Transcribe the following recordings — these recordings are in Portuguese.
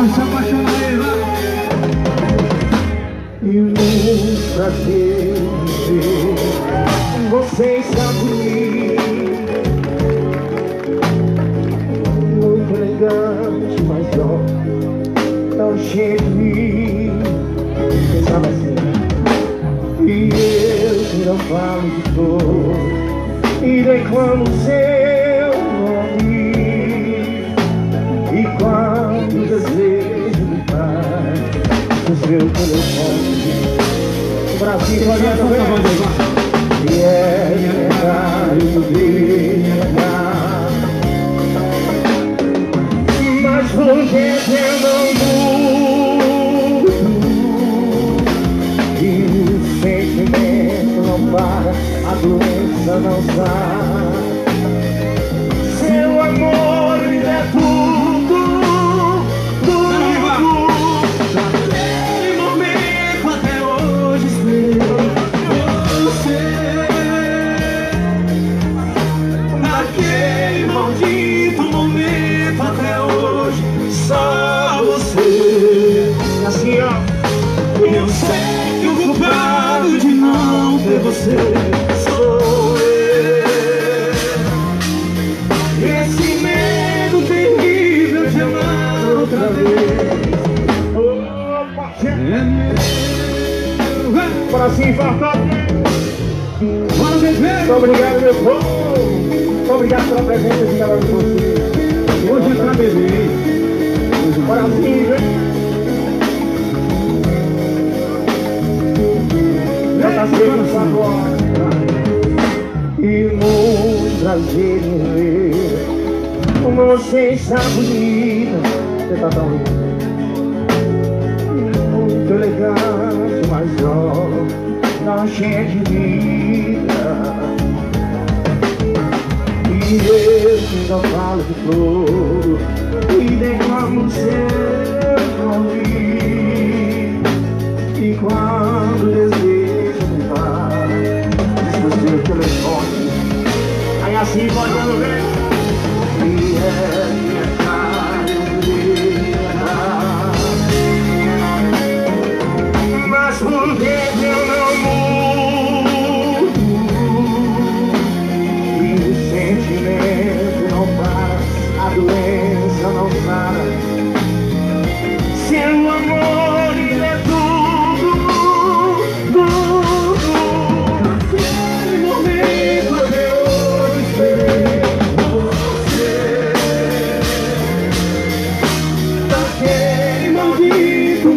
Aí, vai. E nunca teve Você está bonito Muito elegante, mas ó Tão cheio de mim. Pensava assim? E eu não falo de dor E reclamo seu O seu telefone Brasil, solta a e é verdade brilhar Mas que eu não mudo E o sentimento não para A doença não sai Seu amor você sou eu Esse medo terrível de amar outra vez Opa, é meu Brasil, forte Bora beber! Muito obrigado, meu povo. Muito obrigado pela presença de cada um de vocês. Hoje é pra beber Tá chegando agora. E muito prazer em ver como você está bonita. Você tá tão linda. Muito elegante, mas ó, não cheia de vida. E eu não falo de flor E declamo seu Aí assim pode ver E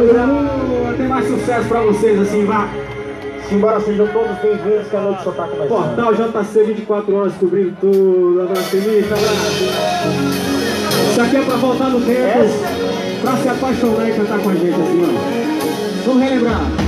Uh, Tem mais sucesso pra vocês assim, vá! Embora sejam todos bem-vindos que a noite só tá começando Portal JC 24 horas cobrindo tudo. Abraço, Felipe, abraço. Isso aqui é pra voltar no tempo, pra se apaixonar e cantar com a gente assim, ó. Vamos relembrar.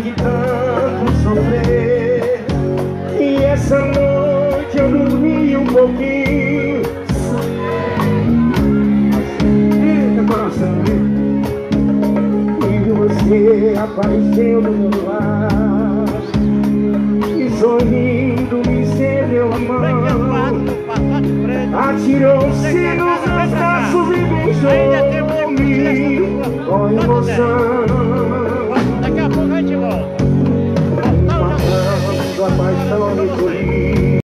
apareceu no meu lar. E sorrindo me estendeu a mão Atirou-se nos meus braços e beijou-me. Olha emoção